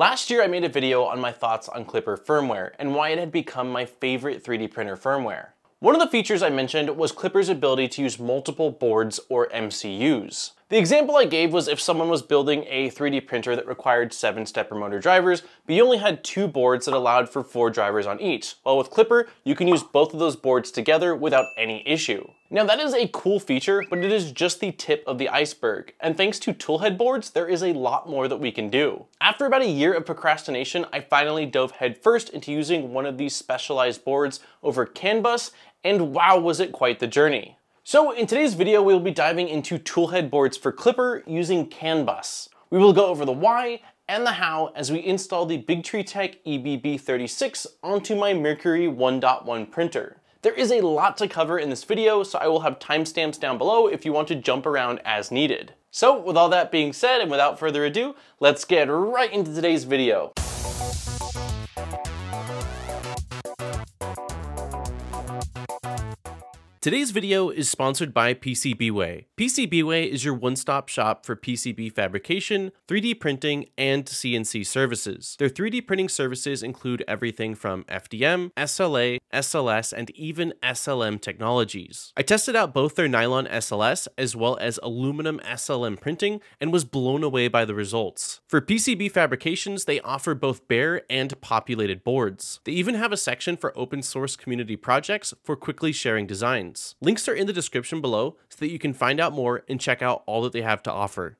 Last year I made a video on my thoughts on Klipper firmware and why it had become my favorite 3D printer firmware. One of the features I mentioned was Klipper's ability to use multiple boards or MCUs. The example I gave was if someone was building a 3D printer that required seven stepper motor drivers, but you only had two boards that allowed for four drivers on each. While with Klipper, you can use both of those boards together without any issue. Now that is a cool feature, but it is just the tip of the iceberg. And thanks to toolhead boards, there is a lot more that we can do. After about a year of procrastination, I finally dove headfirst into using one of these specialized boards over CAN bus, and wow was it quite the journey. So in today's video, we will be diving into toolhead boards for Klipper using CAN bus. We will go over the why and the how as we install the Bigtree Tech EBB36 onto my Mercury 1.1 printer. There is a lot to cover in this video, so I will have timestamps down below if you want to jump around as needed. So with all that being said and without further ado, let's get right into today's video. Today's video is sponsored by PCBWay. PCBWay is your one-stop shop for PCB fabrication, 3D printing, and CNC services. Their 3D printing services include everything from FDM, SLA, SLS, and even SLM technologies. I tested out both their nylon SLS as well as aluminum SLM printing and was blown away by the results. For PCB fabrications, they offer both bare and populated boards. They even have a section for open source community projects for quickly sharing designs. Links are in the description below so that you can find out more and check out all that they have to offer.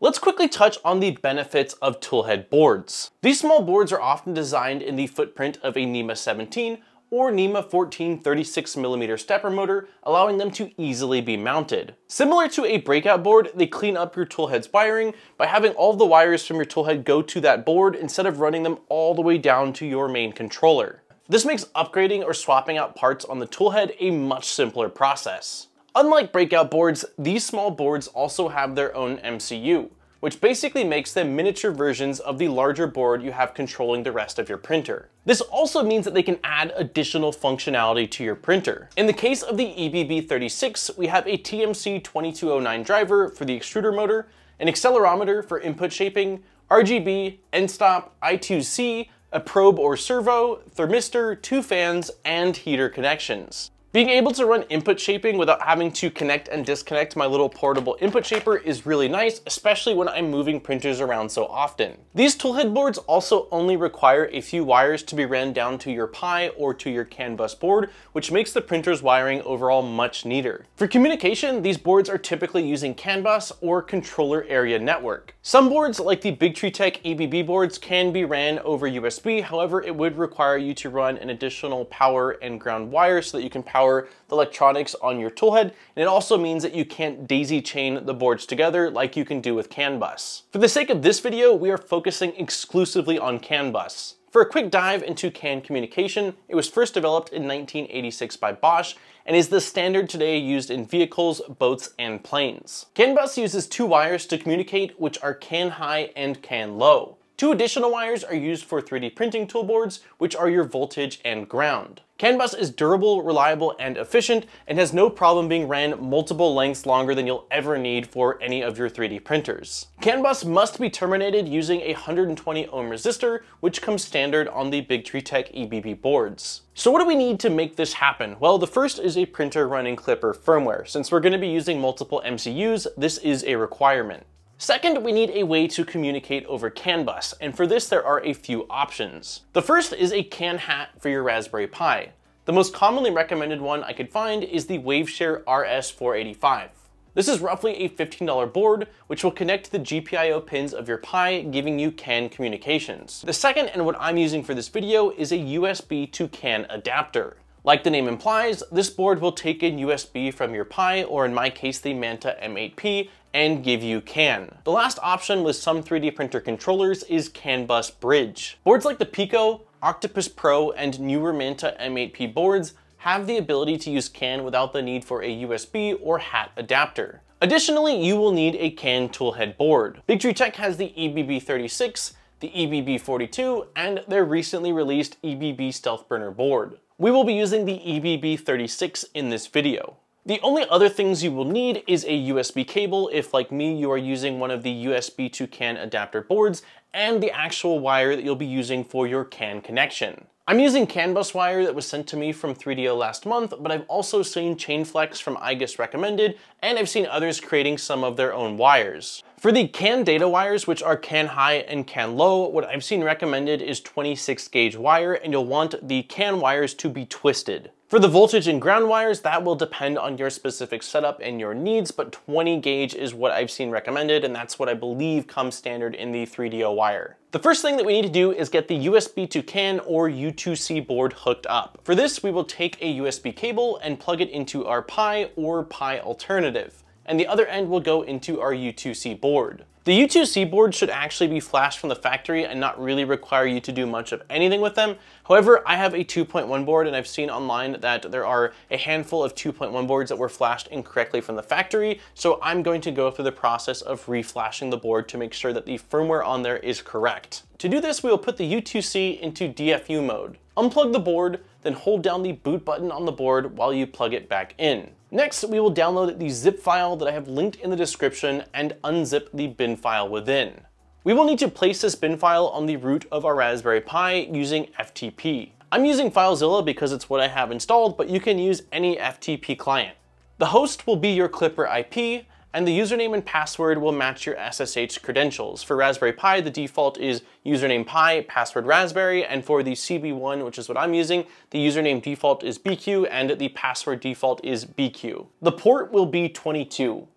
Let's quickly touch on the benefits of toolhead boards. These small boards are often designed in the footprint of a NEMA 17 or NEMA 14 36mm stepper motor, allowing them to easily be mounted. Similar to a breakout board, they clean up your toolhead's wiring by having all the wires from your toolhead go to that board instead of running them all the way down to your main controller. This makes upgrading or swapping out parts on the toolhead a much simpler process. Unlike breakout boards, these small boards also have their own MCU, which basically makes them miniature versions of the larger board you have controlling the rest of your printer. This also means that they can add additional functionality to your printer. In the case of the EBB36, we have a TMC 2209 driver for the extruder motor, an accelerometer for input shaping, RGB, end stop, I2C, a probe or servo, thermistor, two fans, and heater connections. Being able to run input shaping without having to connect and disconnect my little portable input shaper is really nice, especially when I'm moving printers around so often. These toolhead boards also only require a few wires to be ran down to your Pi or to your CAN bus board, which makes the printer's wiring overall much neater. For communication, these boards are typically using CAN bus or controller area network. Some boards, like the Bigtree Tech EBB boards, can be ran over USB, however, it would require you to run an additional power and ground wire so that you can power power the electronics on your toolhead, and it also means that you can't daisy chain the boards together like you can do with CAN bus. For the sake of this video, we are focusing exclusively on CAN bus. For a quick dive into CAN communication, it was first developed in 1986 by Bosch and is the standard today used in vehicles, boats, and planes. CAN bus uses two wires to communicate, which are CAN high and CAN low. Two additional wires are used for 3D printing toolboards, which are your voltage and ground. CAN bus is durable, reliable, and efficient, and has no problem being ran multiple lengths longer than you'll ever need for any of your 3D printers. CAN bus must be terminated using a 120 ohm resistor, which comes standard on the Bigtree Tech EBB boards. So what do we need to make this happen? Well, the first is a printer running Klipper firmware. Since we're going to be using multiple MCUs, this is a requirement. Second, we need a way to communicate over CAN bus, and for this there are a few options. The first is a CAN hat for your Raspberry Pi. The most commonly recommended one I could find is the Waveshare RS485. This is roughly a $15 board, which will connect to the GPIO pins of your Pi, giving you CAN communications. The second, and what I'm using for this video, is a USB to CAN adapter. Like the name implies, this board will take in USB from your Pi, or in my case the Manta M8P, and give you CAN. The last option with some 3D printer controllers is CAN bus bridge. Boards like the Pico, Octopus Pro, and newer Manta M8P boards have the ability to use CAN without the need for a USB or HAT adapter. Additionally, you will need a CAN toolhead board. Bigtree Tech has the EBB36, the EBB42, and their recently released EBB Stealth Burner board. We will be using the EBB36 in this video. The only other things you will need is a USB cable if, like me, you are using one of the USB to CAN adapter boards, and the actual wire that you'll be using for your CAN connection. I'm using CAN bus wire that was sent to me from 3DO last month, but I've also seen Chainflex from iGUS recommended, and I've seen others creating some of their own wires. For the CAN data wires, which are CAN high and CAN low, what I've seen recommended is 26 gauge wire, and you'll want the CAN wires to be twisted. For the voltage and ground wires, that will depend on your specific setup and your needs, but 20 gauge is what I've seen recommended, and that's what I believe comes standard in the 3DO wire. The first thing that we need to do is get the USB to CAN or U2C board hooked up. For this, we will take a USB cable and plug it into our Pi or Pi alternative, and the other end will go into our U2C board. The U2C board should actually be flashed from the factory and not really require you to do much of anything with them. However, I have a 2.1 board and I've seen online that there are a handful of 2.1 boards that were flashed incorrectly from the factory. So I'm going to go through the process of reflashing the board to make sure that the firmware on there is correct. To do this, we will put the U2C into DFU mode. Unplug the board, then hold down the boot button on the board while you plug it back in. Next, we will download the zip file that I have linked in the description and unzip the bin file within. We will need to place this bin file on the root of our Raspberry Pi using FTP. I'm using FileZilla because it's what I have installed, but you can use any FTP client. The host will be your Klipper IP, and the username and password will match your SSH credentials. For Raspberry Pi, the default is username Pi, password Raspberry, and for the CB1, which is what I'm using, the username default is BQ and the password default is BQ. The port will be 22.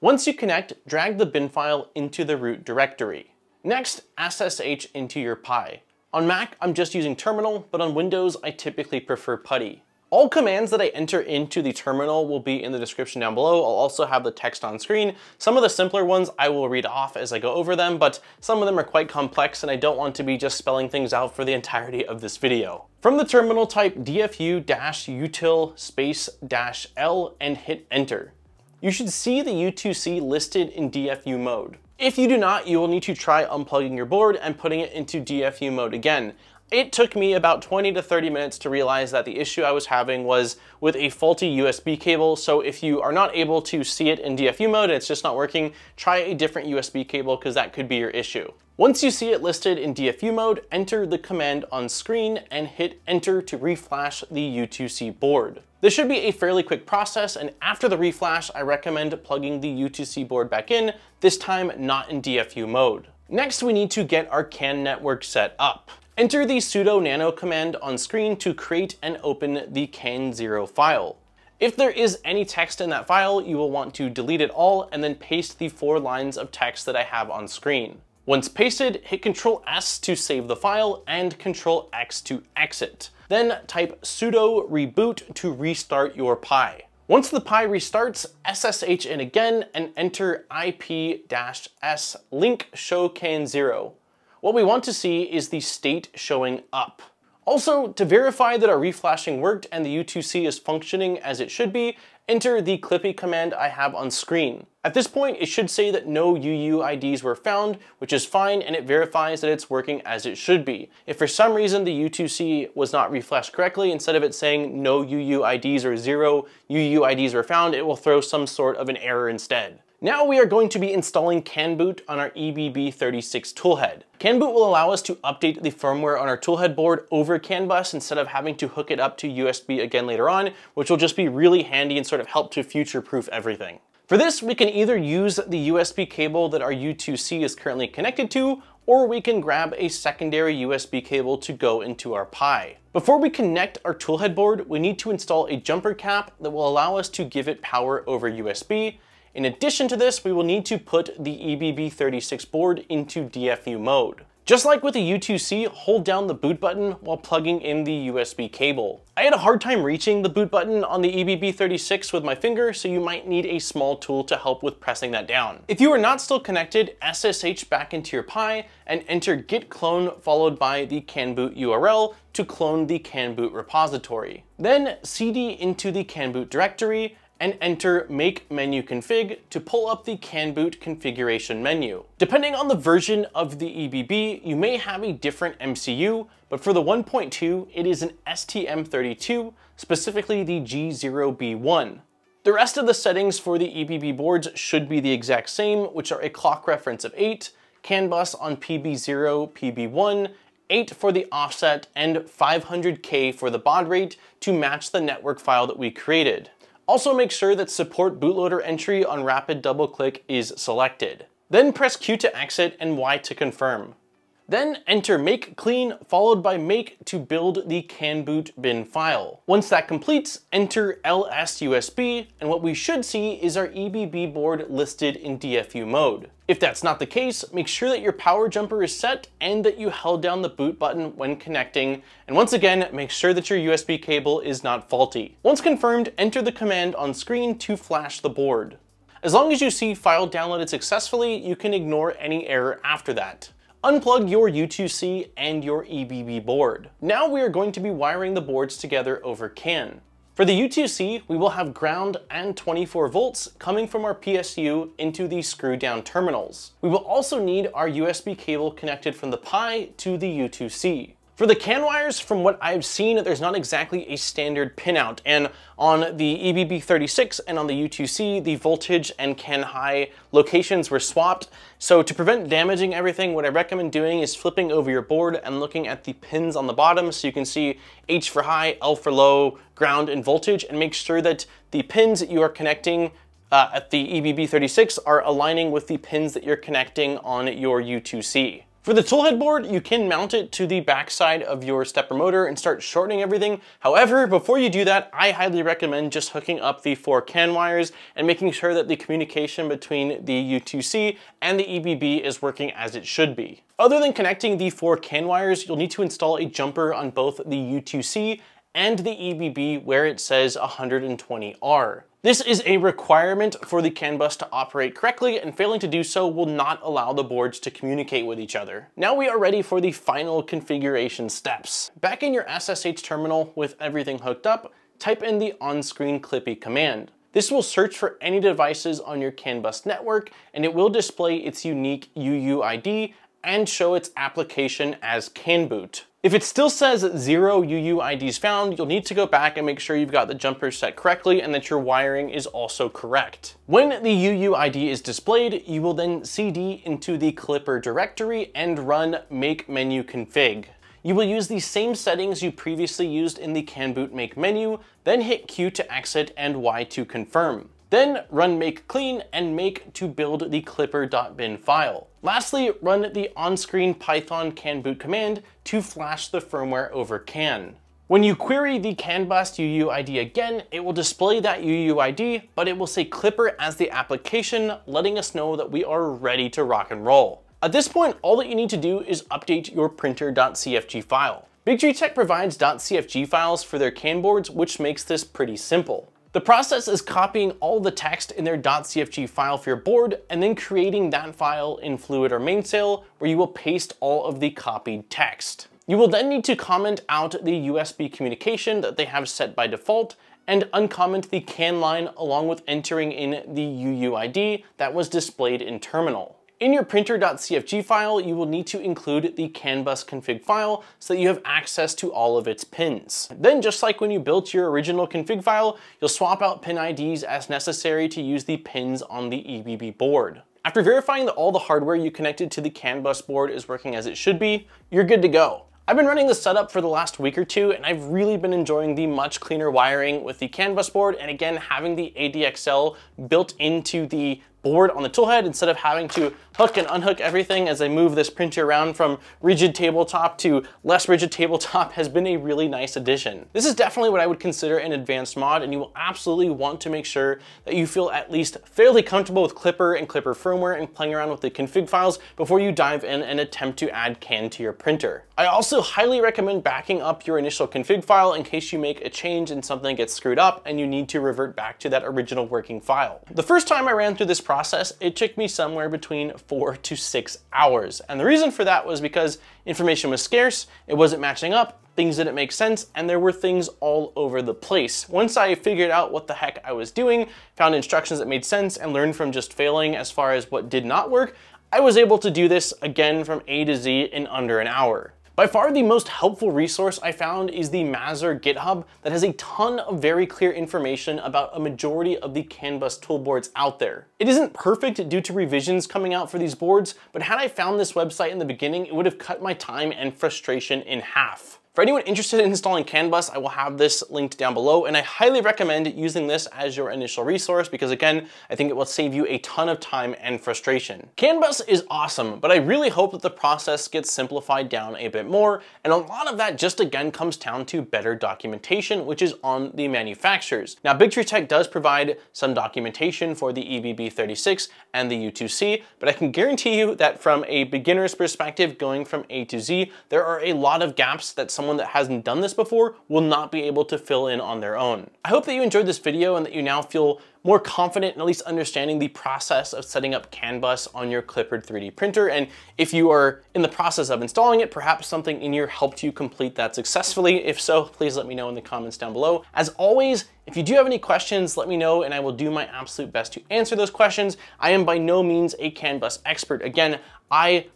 Once you connect, drag the bin file into the root directory. Next, SSH into your Pi. On Mac, I'm just using Terminal, but on Windows, I typically prefer PuTTY. All commands that I enter into the terminal will be in the description down below. I'll also have the text on screen. Some of the simpler ones I will read off as I go over them, but some of them are quite complex and I don't want to be just spelling things out for the entirety of this video. From the terminal type dfu-util space-l and hit enter. You should see the U2C listed in DFU mode. If you do not, you will need to try unplugging your board and putting it into DFU mode again. It took me about 20 to 30 minutes to realize that the issue I was having was with a faulty USB cable, so if you are not able to see it in DFU mode and it's just not working, try a different USB cable because that could be your issue. Once you see it listed in DFU mode, enter the command on screen and hit enter to reflash the U2C board. This should be a fairly quick process, and after the reflash, I recommend plugging the U2C board back in, this time not in DFU mode. Next, we need to get our CAN network set up. Enter the sudo nano command on screen to create and open the can0 file. If there is any text in that file, you will want to delete it all and then paste the four lines of text that I have on screen. Once pasted, hit Ctrl S to save the file and Ctrl X to exit. Then type sudo reboot to restart your Pi. Once the Pi restarts, SSH in again and enter IP-S link show can0. What we want to see is the state showing up. Also, to verify that our reflashing worked and the U2C is functioning as it should be, enter the Klippy command I have on screen. At this point, it should say that no UUIDs were found, which is fine, and it verifies that it's working as it should be. If for some reason the U2C was not reflashed correctly, instead of it saying no UUIDs or zero UUIDs were found, it will throw some sort of an error instead. Now we are going to be installing CANboot on our EBB36 toolhead. CANboot will allow us to update the firmware on our toolhead board over CAN bus instead of having to hook it up to USB again later on, which will just be really handy and sort of help to future-proof everything. For this, we can either use the USB cable that our U2C is currently connected to, or we can grab a secondary USB cable to go into our Pi. Before we connect our toolhead board, we need to install a jumper cap that will allow us to give it power over USB, in addition to this, we will need to put the EBB36 board into DFU mode. Just like with the U2C, hold down the boot button while plugging in the USB cable. I had a hard time reaching the boot button on the EBB36 with my finger, so you might need a small tool to help with pressing that down. If you are not still connected, SSH back into your Pi and enter git clone followed by the canboot URL to clone the canboot repository. Then cd into the canboot directory and enter make menu config to pull up the CANboot configuration menu. Depending on the version of the EBB, you may have a different MCU, but for the 1.2, it is an STM32, specifically the G0B1. The rest of the settings for the EBB boards should be the exact same, which are a clock reference of 8, CAN bus on PB0, PB1, 8 for the offset, and 500K for the baud rate to match the network file that we created. Also make sure that support bootloader entry on rapid double click is selected. Then press Q to exit and Y to confirm. Then enter make clean followed by make to build the canboot bin file. Once that completes, enter LSUSB and what we should see is our EBB board listed in DFU mode. If that's not the case, make sure that your power jumper is set and that you held down the boot button when connecting. And once again, make sure that your USB cable is not faulty. Once confirmed, enter the command on screen to flash the board. As long as you see file downloaded successfully, you can ignore any error after that. Unplug your U2C and your EBB board. Now we are going to be wiring the boards together over CAN. For the U2C, we will have ground and 24 volts coming from our PSU into the screw down terminals. We will also need our USB cable connected from the Pi to the U2C. For the CAN wires, from what I've seen, there's not exactly a standard pinout, and on the EBB36 and on the U2C, the voltage and CAN high locations were swapped. So to prevent damaging everything, what I recommend doing is flipping over your board and looking at the pins on the bottom so you can see H for high, L for low, ground, and voltage, and make sure that the pins that you are connecting uh, at the EBB36 are aligning with the pins that you're connecting on your U2C. For the toolhead board, you can mount it to the backside of your stepper motor and start shortening everything. However, before you do that, I highly recommend just hooking up the four CAN wires and making sure that the communication between the U2C and the EBB is working as it should be. Other than connecting the four CAN wires, you'll need to install a jumper on both the U2C and the EBB where it says 120R. This is a requirement for the CAN bus to operate correctly and failing to do so will not allow the boards to communicate with each other. Now we are ready for the final configuration steps. Back in your SSH terminal with everything hooked up, type in the on-screen Klippy command. This will search for any devices on your CAN bus network and it will display its unique UUID and show its application as CANboot. If it still says zero UUIDs found, you'll need to go back and make sure you've got the jumper set correctly and that your wiring is also correct. When the UUID is displayed, you will then CD into the Klipper directory and run make menu config. You will use the same settings you previously used in the CANboot make menu, then hit Q to exit and Y to confirm. Then run make clean and make to build the klipper.bin file. Lastly, run the on-screen python canboot command to flash the firmware over CAN. When you query the CAN bus UUID again, it will display that UUID, but it will say Klipper as the application, letting us know that we are ready to rock and roll. At this point, all that you need to do is update your printer.cfg file. BigTreeTech provides .cfg files for their CAN boards, which makes this pretty simple. The process is copying all the text in their .cfg file for your board and then creating that file in Fluidd or Mainsail where you will paste all of the copied text. You will then need to comment out the USB communication that they have set by default and uncomment the CAN line along with entering in the UUID that was displayed in terminal. In your printer.cfg file, you will need to include the CAN bus config file so that you have access to all of its pins. Then just like when you built your original config file, you'll swap out pin IDs as necessary to use the pins on the EBB board. After verifying that all the hardware you connected to the CAN bus board is working as it should be, you're good to go. I've been running this setup for the last week or two and I've really been enjoying the much cleaner wiring with the CAN bus board and again having the ADXL built into the board on the toolhead instead of having to hook and unhook everything as I move this printer around from rigid tabletop to less rigid tabletop has been a really nice addition. This is definitely what I would consider an advanced mod and you will absolutely want to make sure that you feel at least fairly comfortable with Klipper and Klipper firmware and playing around with the config files before you dive in and attempt to add CAN to your printer. I also highly recommend backing up your initial config file in case you make a change and something gets screwed up and you need to revert back to that original working file. The first time I ran through this process, it took me somewhere between four to six hours. And the reason for that was because information was scarce, it wasn't matching up, things didn't make sense, and there were things all over the place. Once I figured out what the heck I was doing, found instructions that made sense, and learned from just failing as far as what did not work, I was able to do this again from A to Z in under an hour. By far the most helpful resource I found is the Maz0r GitHub that has a ton of very clear information about a majority of the CAN bus toolboards out there. It isn't perfect due to revisions coming out for these boards, but had I found this website in the beginning, it would have cut my time and frustration in half. For anyone interested in installing CAN bus, I will have this linked down below, and I highly recommend using this as your initial resource because again, I think it will save you a ton of time and frustration. CAN bus is awesome, but I really hope that the process gets simplified down a bit more, and a lot of that just again comes down to better documentation, which is on the manufacturers. Now, Big Tree Tech does provide some documentation for the EBB36 and the U2C, but I can guarantee you that from a beginner's perspective, going from A to Z, there are a lot of gaps that someone someone that hasn't done this before will not be able to fill in on their own. I hope that you enjoyed this video and that you now feel more confident in at least understanding the process of setting up CAN bus on your Klippered 3D printer. And if you are in the process of installing it, perhaps something in here helped you complete that successfully. If so, please let me know in the comments down below. As always, if you do have any questions, let me know and I will do my absolute best to answer those questions. I am by no means a CAN bus expert. Again, I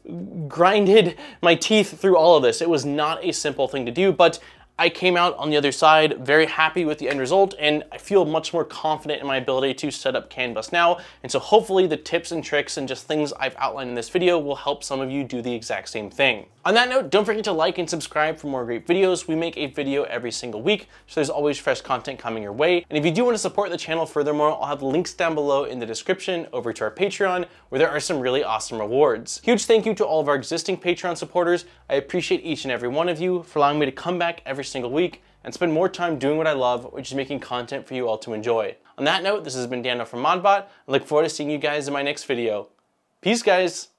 grinded my teeth through all of this. It was not a simple thing to do, but I came out on the other side very happy with the end result and I feel much more confident in my ability to set up CAN bus now. And so hopefully the tips and tricks and just things I've outlined in this video will help some of you do the exact same thing. On that note, don't forget to like and subscribe for more great videos. We make a video every single week, so there's always fresh content coming your way. And if you do want to support the channel furthermore, I'll have links down below in the description over to our Patreon, where there are some really awesome rewards. Huge thank you to all of our existing Patreon supporters. I appreciate each and every one of you for allowing me to come back every single week and spend more time doing what I love, which is making content for you all to enjoy. On that note, this has been Daniel from ModBot. I look forward to seeing you guys in my next video. Peace, guys!